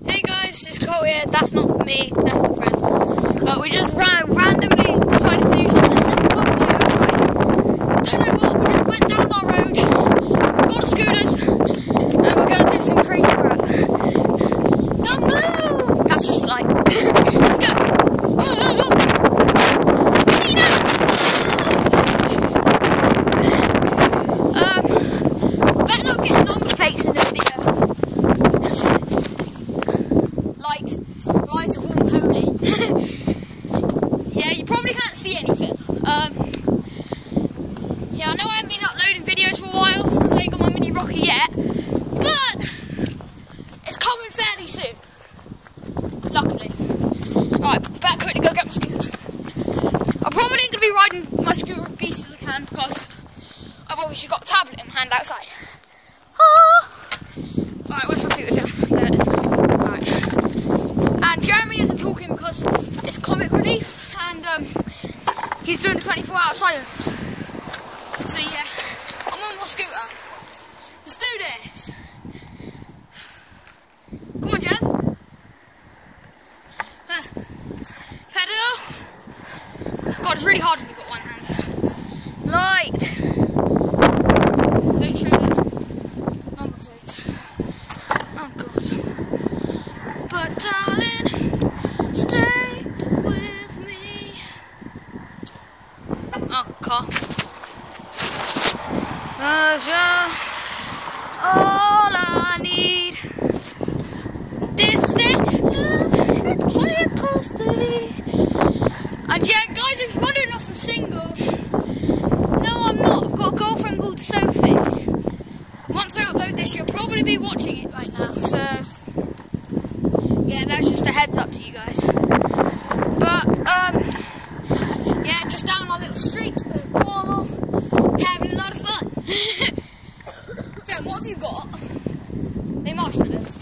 Hey guys, it's Cole here. That's not me. That's my friend. But we just ran, randomly decided to do something. It's like, oh, my outside. Don't know what. We just went down our road, got the scooters, and we're gonna do some crazy crap. The moon. That's just like. Let's go. Oh, no, no. See that? um, better not get number plates in the video. Light of all holy. yeah, you probably can't see anything. Um, yeah, I know I haven't been uploading videos for a while because I ain't got my mini rocker yet, but it's coming fairly soon. Luckily. Right, back quickly go get my scooter. I'm probably going to be riding my scooter as beast as I can because I've obviously got a tablet in my hand outside. Ah! Right, where's my scooter? There There it is. Right. And Jeremy isn't talking because it's comic relief and um, he's doing the 24 hour silence. So yeah, I'm on my scooter. Let's do this. Come on, Jem. Uh, pedal. God, it's really hard when you've got one hand. Light. Don't show the number plates. Oh God. But darling, stay with me. Oh, car. Cause you're all I need. This ain't love, it's playing closely. And yeah, guys, if you're wondering if I'm single, no, I'm not. I've got a girlfriend called Sophie. Once I upload this, you'll probably be watching it right now. So, yeah, that's just a heads up to you guys. But, um, yeah, just down our little street Cornwall, having a lot of fun. so, what have you got? They marshmallows.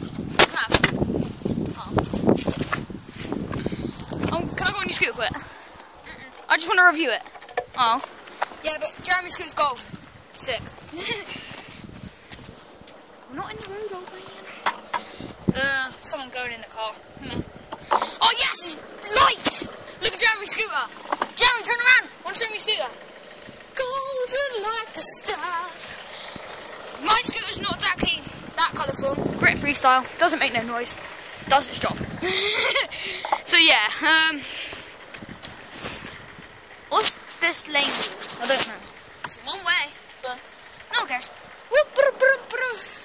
Have. Oh. Um, can I go on your scooter quick? I just want to review it. Oh. Yeah, but Jeremy's scooter's gold. Sick. Not. Uh, someone going in the car. Oh yes, it's light! Look at Jeremy's scooter. Jeremy, turn around. Want to show me scooter? Golden like the stars. My scooter's not exactly that colourful. Brit freestyle. Doesn't make no noise. Does its job. so yeah, um, what's this lane? I don't know. It's one way, but no one cares. Whoop, brr, brr, brr.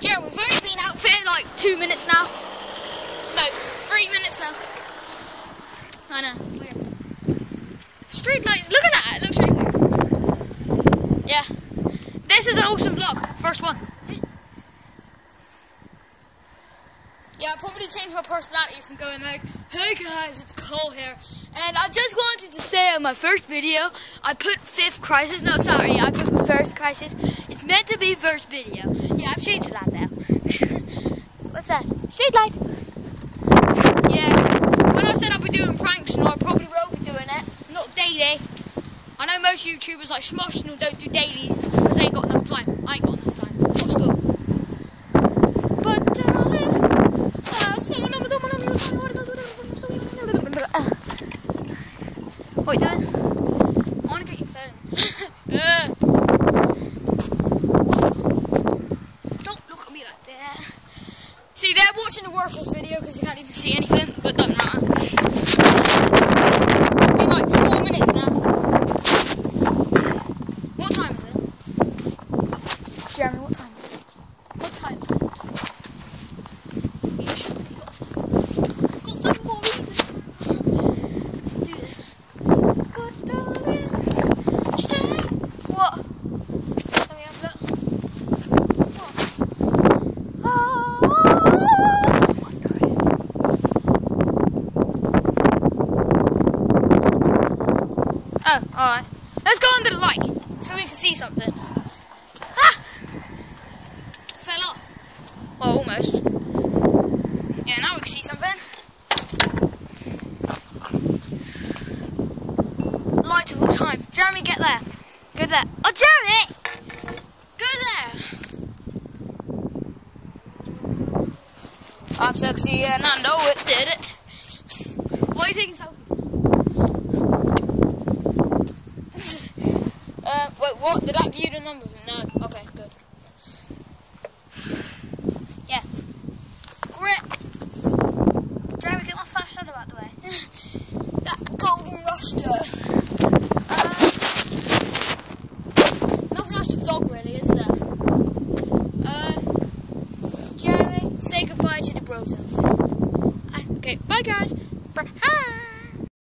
Yeah, we've only been out for like two minutes now. No, three minutes now. I know, weird. Street lights, look at that, it looks really weird. Yeah. This is an awesome vlog, first one. Yeah, I probably changed my personality from going like, hey guys, it's Cole here. And I just wanted to say on my first video, I put fifth crisis, no sorry, I put first crisis. It's meant to be first video. Yeah, I've changed that now. What's that? Street light. Yeah, when I said I'd be doing pranks, no, I probably will be doing it. Not daily. I know most YouTubers like Smosh and don't do daily because they ain't got enough time. I ain't got enough time. Got school. But darling, uh, What you doing? I want to get your phone. Uh. What? Don't look at me like that. See, the worthless video because you can't even see anything, but doesn't matter. Been like four minutes now. What time is it? Jeremy, what time is it? What time is it? You should have got five. Got five more minutes. Let's do this. Good darling. Stay. What? Let me have a look. What? Oh, Oh, alright. Let's go under the light so we can see something. Ah! Fell off. Well, almost. Yeah, now we can see something. Light of all time. Jeremy, get there. Go there. Oh, Jeremy! Go there! I'm sexy and I know it, did it. Why are you taking selfies? uh, wait, what? Did that view the numbers? No. Okay, good. Yeah. Grip. Jeremy, get my shadow out the way. that golden ruster. Uh, nothing else to vlog really, is there? Uh, Jeremy, say goodbye to the Broton. Okay, bye guys.